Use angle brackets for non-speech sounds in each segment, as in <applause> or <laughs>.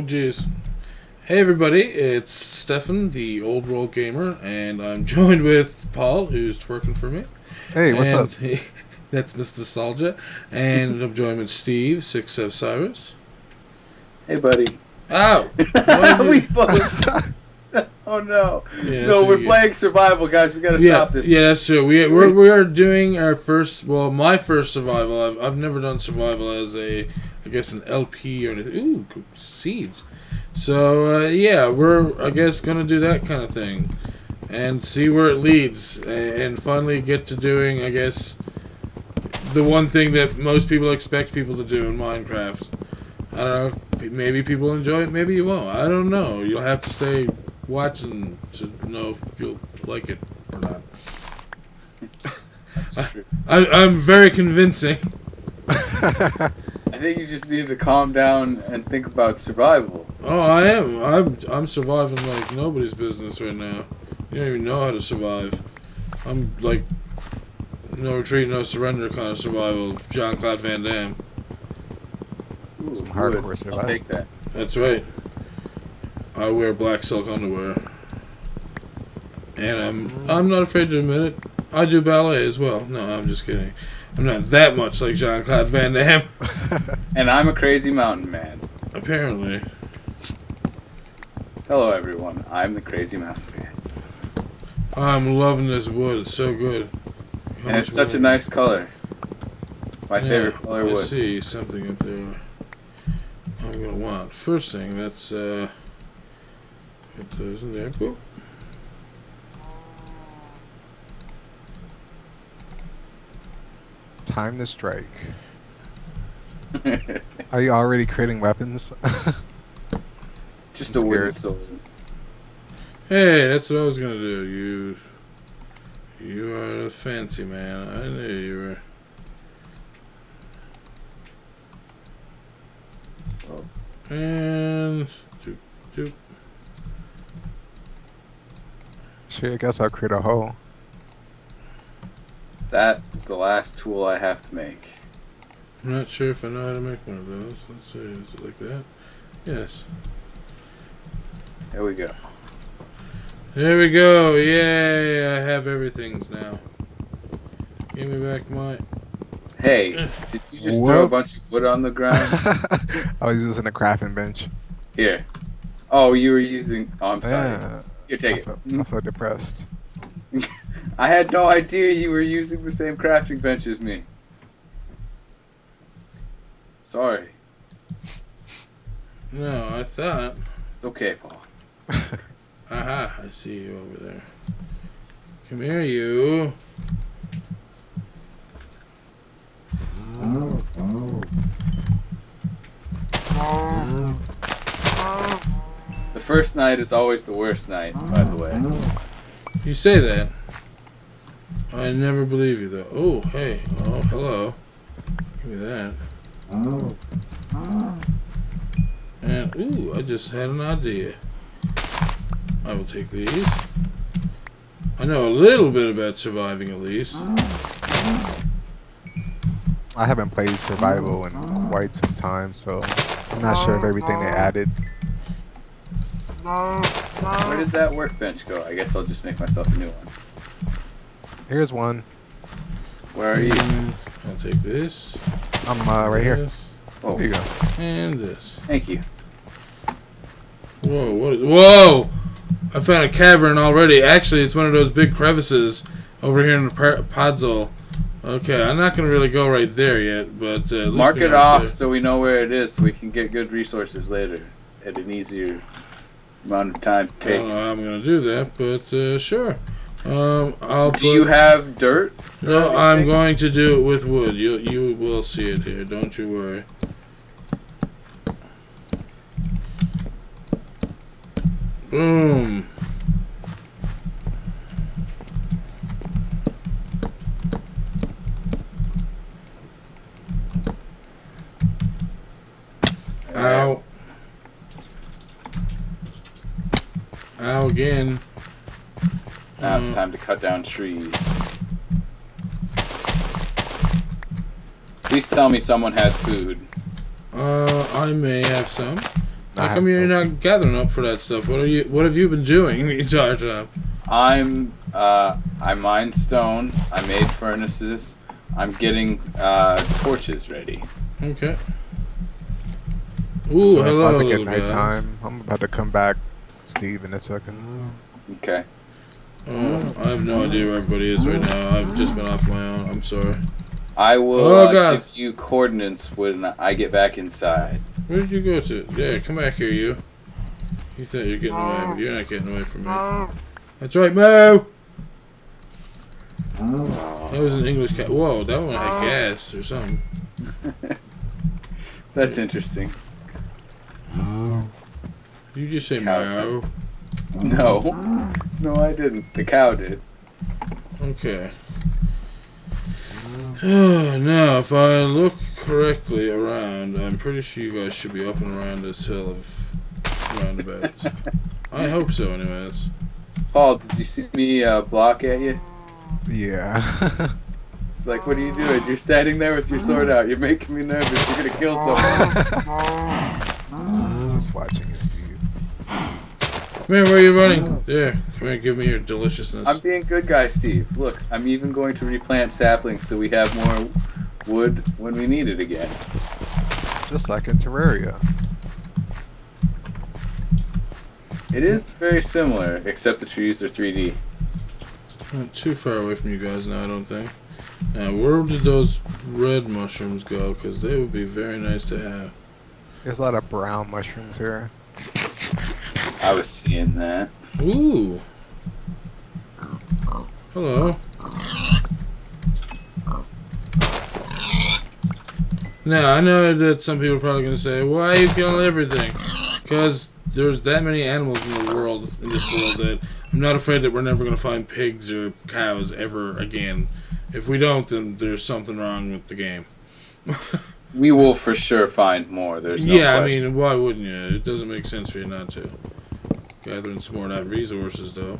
Oh, jeez. Hey, everybody, it's Stefan, the old world gamer, and I'm <laughs> joined with Paul, who's twerking for me. Hey, what's and up? he- <laughs> that's Miss Nostalgia. And I'm joined with Steve, Six of Cyrus. Hey, buddy. Oh, <laughs> Ow! Why we you- both. oh no! Yeah, no, we're you get. playing survival, guys. We gotta yeah, stop this. yeah, that's true. We we're, we are doing our first, well, my first survival. I've, I've never done survival as a, I guess, an LP or anything. Ooh, seeds. So uh, yeah, we're I guess gonna do that kind of thing, and see where it leads, and finally get to doing, I guess, the one thing that most people expect people to do in Minecraft. I don't know. Maybe people enjoy it. Maybe you won't. I don't know. You'll have to stay watching to know if you'll like it or not. That's true. I, I'm very convincing. <laughs> I think you just need to calm down and think about survival. Oh, I am. I'm. I'm surviving like nobody's business right now. You don't even know how to survive. I'm like no retreat, no surrender kind of survival of Jean Claude Van Damme. Ooh, Some good. hardcore I'll take that. That's right. I wear black silk underwear, and I'm. Mm-hmm. I'm not afraid to admit it. I do ballet as well. No, I'm just kidding. I'm not that much like Jean Claude Van Damme. <laughs> And I'm a crazy mountain man. Apparently. Hello, everyone. I'm the crazy mountain man, I'm loving this wood. It's so good. How and it's such a nice color. It's my Yeah, favorite color I wood. see something up there. I'm gonna want first thing. That's uh, get those in there. Boop. Time to strike. Are you already creating weapons? <laughs> just I'm a wooden scared. sword. Hey, that's what I was gonna do. You, you are a fancy man. I knew you were. Oh. And doop, doop. Shit, I guess I'll create a hole. That's the last tool I have to make. I'm not sure if I know how to make one of those. Let's see. Is it like that? Yes. There we go. There we go. Yay! I have everything's now. Give me back my. Hey, eh. did you just throw a bunch of wood on the ground? <laughs> I was using a crafting bench. Here. Oh, you were using. Oh, I'm sorry. Yeah, Here, I take it. felt, I felt depressed. <laughs> I had no idea you were using the same crafting bench as me. Sorry. No, I thought. Okay, Paul. <laughs> Aha! I see you over there. Come here, you. The first night is always the worst night, by the way. You say that. I never believe you, though. Oh, hey. Oh, hello. Give me that. Oh. And, ooh, I just had an idea. I will take these. I know a little bit about surviving, at least. I haven't played survival in quite some time, so I'm not sure of everything they added. Where did that workbench go? I guess I'll just make myself a new one. Here's one. Where are you? I'll take this. I'm uh, right here. this, Oh, There you go. And this. thank you. Whoa, what? Whoa! I found a cavern already. Actually, it's one of those big crevices over here in the par- podzol. Okay, I'm not gonna really go right there yet, but uh, at Mark we it off it's so we know where it is so we can get good resources later at an easier amount of time to there. I take. don't know how I'm gonna do that, but uh, sure. Um, I'll Do you have dirt? No, I'm going to do it with wood. You you will see it here. Don't you worry. Boom. Ow. Ow again. Now it's Mm. time to cut down trees. Please tell me someone has food. Uh, I may have some. I How have come you're no- not gathering up for that stuff? What are you? What have you been doing the entire time? I'm uh, I mined stone. I made furnaces. I'm getting uh, torches ready. Okay. Ooh, so hello, about to little get guy. nighttime. I'm about to come back, Steve, in a second. Okay. Oh, I have no idea where everybody is right now. I've just been off my own. I'm sorry. I will Oh, uh, give you coordinates when I get back inside. Where did you go to? Yeah, come back here, you. You thought you're getting away, but you're not getting away from me. That's right, Mo. That was an English cat. Whoa, that one had gas or something. <laughs> That's interesting. You just say Cows Mo. No, no, I didn't. The cow did. Okay. <sighs> now, if I look correctly around, I'm pretty sure you guys should be up and around this hill of roundabouts. <laughs> I hope so, anyways. Paul, did you see me uh, block at you? Yeah. <laughs> It's like, what are you doing? You're standing there with your sword out. You're making me nervous. You're gonna kill <laughs> someone. I Just watching you, Steve. Come here, where are you running? There, come here, give me your deliciousness. I'm being good guy, Steve. Look, I'm even going to replant saplings so we have more wood when we need it again. Just like in Terraria. It is very similar, except the trees are 3D. Not too far away from you guys now, I don't think. Now, where did those red mushrooms go? Because they would be very nice to have. There's a lot of brown mushrooms here. I was seeing that. Ooh. Hello. Now, I know that some people are probably going to say, why are you killing everything? Because there's that many animals in the world, in this world, that I'm not afraid that we're never going to find pigs or cows ever again. If we don't, then there's something wrong with the game. We will for sure find more. There's no yeah, I mean, why wouldn't you? It doesn't make sense for you not to. Gathering some more of that resources, though.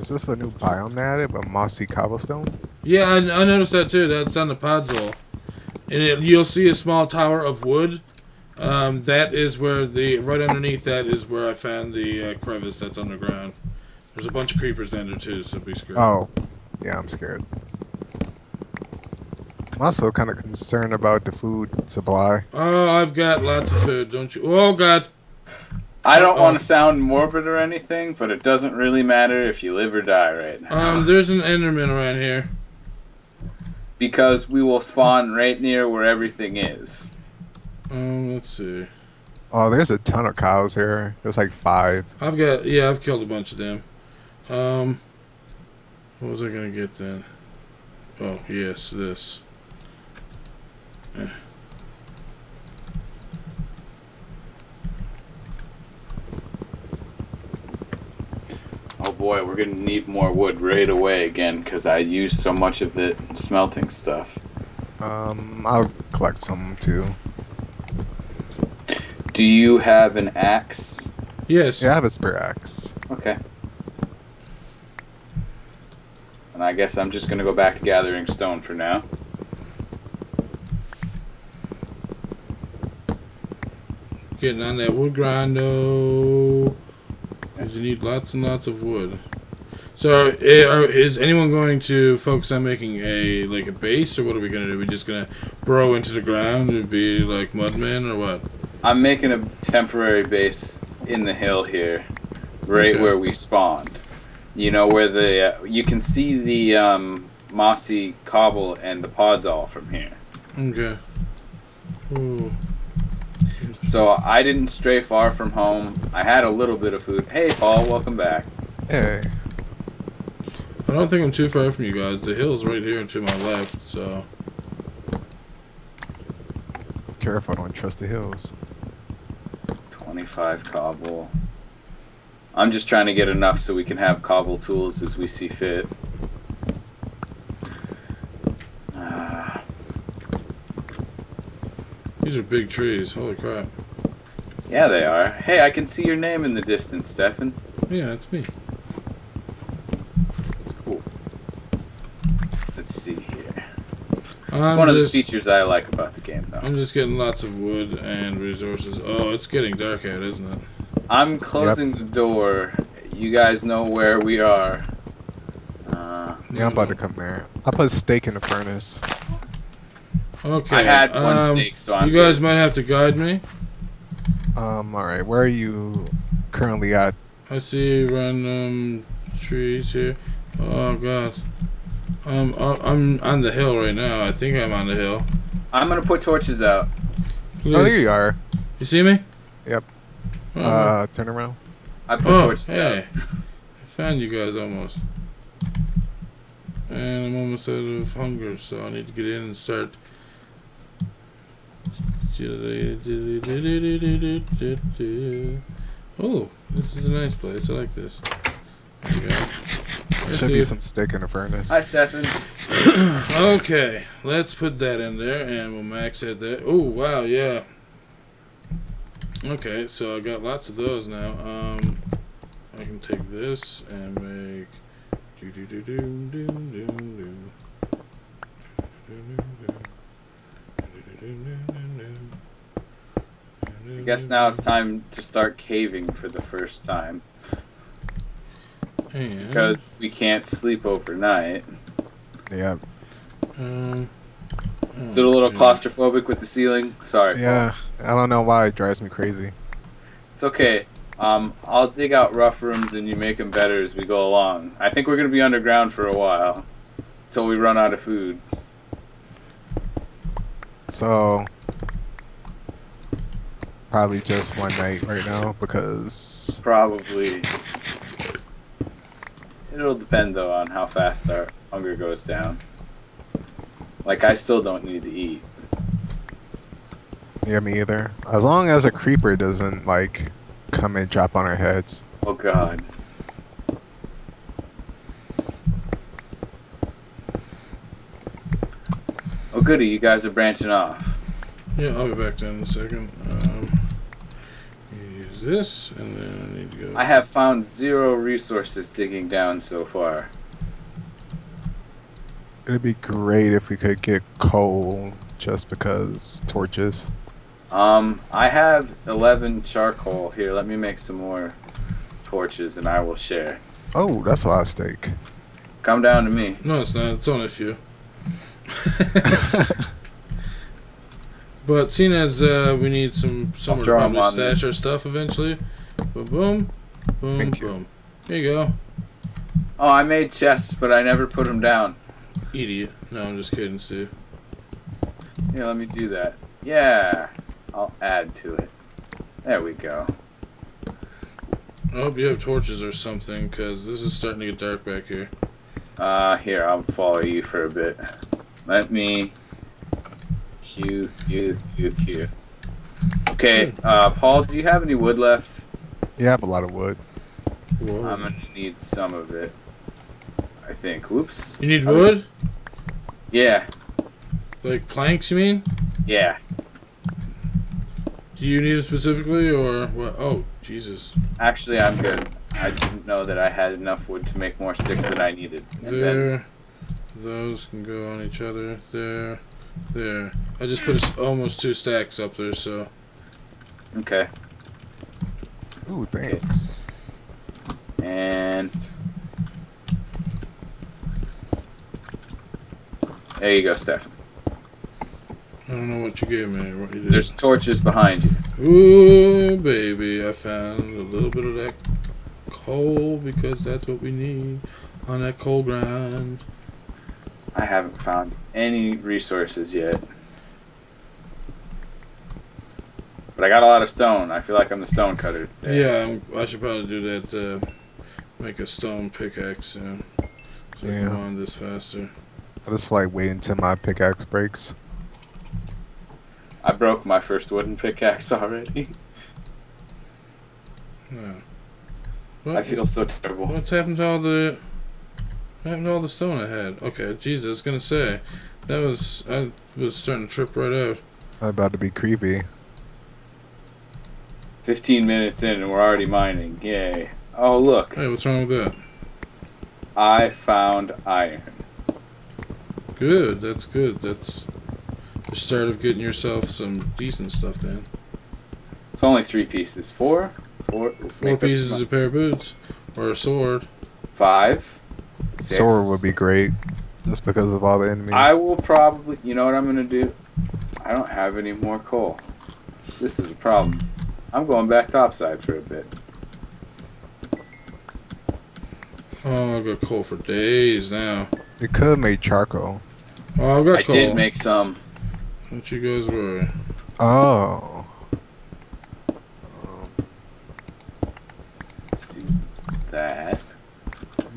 Is this a new biome they added, but mossy cobblestone? Yeah, I, I noticed that too. That's on the podzol. And it, you'll see a small tower of wood. Um, that is where the right underneath that is where I found the uh, crevice that's underground. There's a bunch of creepers down there too, so be scared. Oh, yeah, I'm scared. I'm also kind of concerned about the food supply. Oh, I've got lots of food, don't you? Oh God! I don't Uh-oh. want to sound morbid or anything, but it doesn't really matter if you live or die right now. Um, there's an Enderman around here. because we will spawn right near where everything is. Um, let's see. Oh, there's a ton of cows here. There's like five. I've got yeah, I've killed a bunch of them. Um, what was I gonna get then? Oh yes, this. Oh boy, we're gonna need more wood right away again because I used so much of it smelting stuff. Um, I'll collect some too. Do you have an axe? Yes. Yeah, I have a spear axe. Okay. And I guess I'm just gonna go back to gathering stone for now. Getting on that wood grindo. Because you need lots and lots of wood. So, eh, is anyone going to focus on making a like a base, or what are we gonna do? we just gonna burrow into the ground and be like mudmen, or what? I'm making a temporary base in the hill here, right Okay. where we spawned. You know where the uh, you can see the um, mossy cobble and the podzol from here. Okay. Ooh. So I didn't stray far from home. I had a little bit of food. Hey, Paul, welcome back. Hey, I don't think I'm too far from you guys. The hill's right here to my left, so careful, I don't trust the hills. 25 cobble. I'm just trying to get enough so we can have cobble tools as we see fit. Ah, these are big trees. Holy crap! yeah, they are. Hey, I can see your name in the distance, Stefan. Yeah, that's me. That's cool. Let's see here. I I'm one of the features I like about the game, though. I'm just getting lots of wood and resources. Oh, it's getting dark out, isn't it? I'm closing the door. You guys know where we are. Uh, Yeah, I'm about to come there. I put a steak in the furnace. Okay. I had one um, steak, so I'm. You guys good. might have to guide me. Um, alright, where are you currently at? I see random trees here. Oh god. Um, I- I'm on the hill right now. I think I'm on the hill. I'm gonna put torches out. Please. Oh, there you are. You see me? Yep. Oh, Uh, turn around. I put oh torches hey. out. I found you guys almost. And I'm almost out of hunger, so I need to get in and start. Oh, this is a nice place. I like this. There you go. There's Should be some stick in the furnace. Hi, Stefan. okay, let's put that in there, and we'll max out that. Oh wow, yeah. Okay, so I got lots of those now. Um, I can take this and make. Do do do do do do do. I guess now it's time to start caving for the first time And, because we can't sleep overnight. Yeah. um, Is it a little okay. claustrophobic with the ceiling? Sorry. Paul. Yeah. I don't know why it drives me crazy. It's okay. Um, I'll dig out rough rooms and you make them better as we go along. I think we're gonna be underground for a while, till we run out of food. So probably just one night right now because Probably. It'll depend though on how fast our hunger goes down. Like I still don't need to eat. yeah, me either. As long as a creeper doesn't like come and drop on our heads. Oh god. Oh goody, you guys are branching off. Yeah, I'll be back down in a second. Um, use this, and then I need to go. I have found zero resources digging down so far. It'd be great if we could get coal just because torches. Um, I have 11 charcoal here. Let me make some more torches and I will share. Oh, that's a lot of steak. Come down to me. No, it's not. It's only a few. <laughs> <laughs> but seeing as uh, we need some somewhere to throw 'em probably stash our stuff eventually, boom, boom, boom, Thank you. boom. There you go, Oh, I made chests, but I never put them down. idiot. No, I'm just kidding, Steve. Yeah, let me do that. Yeah, I'll add to it. There we go. I hope you have torches or something, cause this is starting to get dark back here. Uh, here, I'll follow you for a bit. Let me. Q, Q, Q, Q. Okay, uh, Paul, do you have any wood left? You have a lot of wood. Whoa. I'm gonna need some of it. I think. Whoops. you need I was- wood, Yeah, like planks, you mean? yeah. Do you need it specifically, or what? Oh, Jesus. Actually, I'm good. I didn't know that I had enough wood to make more sticks than I needed. And then, There. Those can go on each other. There. There. I just put almost two stacks up there, so. okay. Ooh, thanks. And there you go, Stefan. I don't know what you gave me what you did. There's torches behind you. Ooh, baby, I found a little bit of that coal because that's what we need on that coal grind. I haven't found any resources yet. But I got a lot of stone. I feel like I'm the stone cutter. today. Yeah, I'm, I should probably do that. Uh, make a stone pickaxe soon, so I can Yeah. go on this faster. I just feel like waiting until my pickaxe breaks. I broke my first wooden pickaxe <laughs> already. Yeah. I feel so terrible. what's happened to all the? What happened to all the stone I had? Okay, Jesus, I was gonna say that was I was starting to trip right out. I'm about to be creepy. 15 minutes in and we're already mining. Yay. Oh, look. Hey, what's wrong with that? I found iron. Good. That's good. That's the start of getting yourself some decent stuff then. It's only three pieces. Four? Four, Four pieces my- of pair of boots or a sword. Five. Six. Sword would be great, just because of all the enemies. I will probably. You know what I'm gonna do? I don't have any more coal. This is a problem. I'm going back topside for a bit. Oh, I've got coal for days now. You could make charcoal. Oh, I've got I coal. did make some. Don't you guys worry. Oh. Let's do that.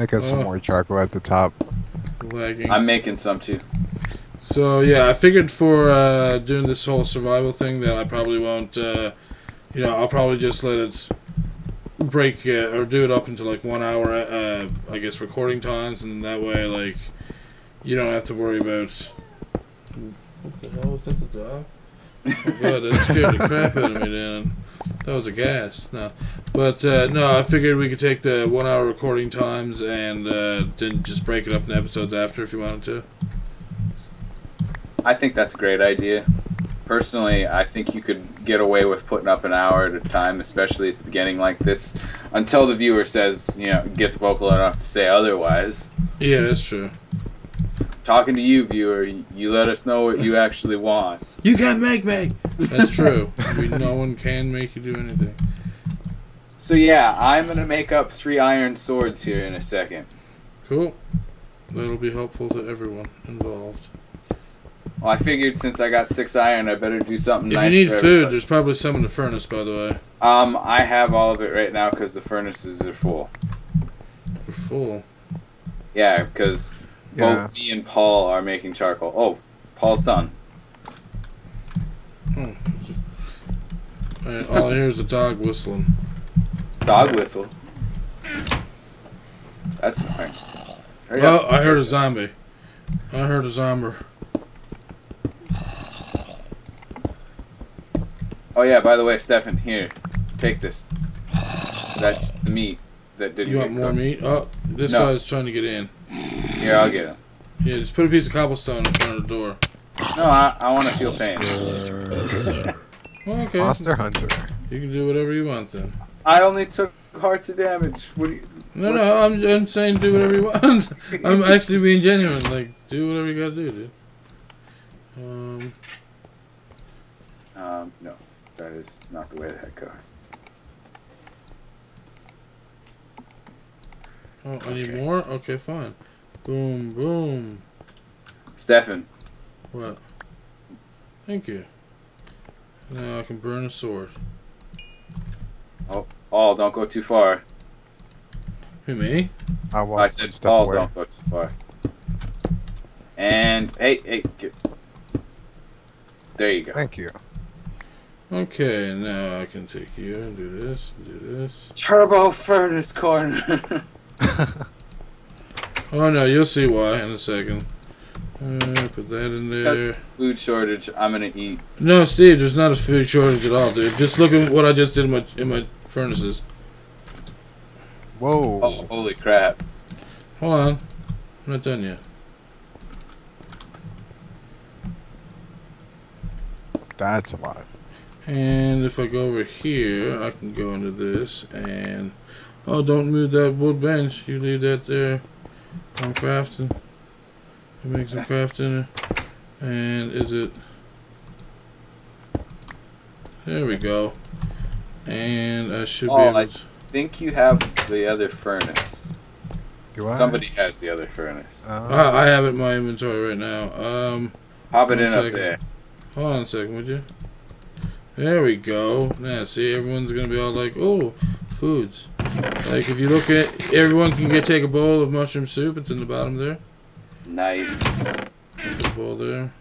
Making some Oh. more charcoal at the top. Lagging. I'm making some too. So yeah, I figured for uh, doing this whole survival thing that I probably won't. Uh, you know, I'll probably just let it break uh, or do it up into like one hour. Uh, I guess recording times, and that way, like, you don't have to worry about. What the hell was that? The dog? Oh god, that scared the crap out of me. Then that was a gas. No, but uh, no, I figured we could take the one hour recording times and uh, then just break it up in episodes after if you wanted to. I think that's a great idea. Personally, I think you could get away with putting up an hour at a time, especially at the beginning like this, until the viewer says, you know, gets vocal enough to say otherwise. Yeah, that's true. Talking to you, viewer, you let us know what you <laughs> actually want. You can't make me. That's true. I mean, no one can make you do anything. So yeah, I'm gonna make up three iron swords here in a second. Cool. That'll be helpful to everyone involved. Well, I figured since I got six iron, I better do something If nice. you need for food, everybody. there's probably some in the furnace, by the way. um, I have all of it right now because the furnaces are full. We're full. Yeah, because Yeah. both me and Paul are making charcoal. Oh, Paul's done. Oh. Alright, all I hear is a dog whistling. Dog whistle. That's fine. Hurry Oh, up. I heard a zombie. I heard a zombie. Oh yeah, by the way, Stefan, here, take this. That's the meat that didn't You want more meat? Oh, this No. guy's trying to get in. Here, I'll get him. Yeah, just put a piece of cobblestone in front of the door. No, I, I want to feel pain. Well, okay. Monster Hunter. You can do whatever you want then. I only took hearts of damage. What do you? No, no, I'm, I'm saying do whatever you want. <laughs> I'm actually being genuine. Like, do whatever you gotta do, dude. Um, Um, no, that is not the way that goes. oh, I need Okay. more? Okay, fine. Boom, boom. Stefan, What? Thank you. Now I can burn a sword. Oh, Paul, don't go too far. Who, me? I won't I said, step Paul, away. don't go too far. And hey, hey, get, there you go. Thank you. Okay, now I can take you and do this, do this. Turbo furnace corner. <laughs> Oh no, you'll see why in a second. Uh, put that in there. food shortage, I'm gonna eat. No, Steve, there's not a food shortage at all, dude. Just look at what I just did in my in my furnaces. Whoa. Oh, holy crap! Hold on, I'm not done yet. That's a lot. And if I go over here, I can go into this and oh, don't move that wood bench. You leave that there. I'm crafting. I make some crafting. And is it? There we go. And I should Oh, be able I- to. Think you have the other furnace? Do I? Somebody has the other furnace. Uh, I, I have it in my inventory right now. Um, Pop it one in up there. hold on a second, would you? There we go. Now, see, everyone's gonna be all like, "Oh, foods." Like if you look at, everyone can get take a bowl of mushroom soup. It's in the bottom there. Nice. Bowl there.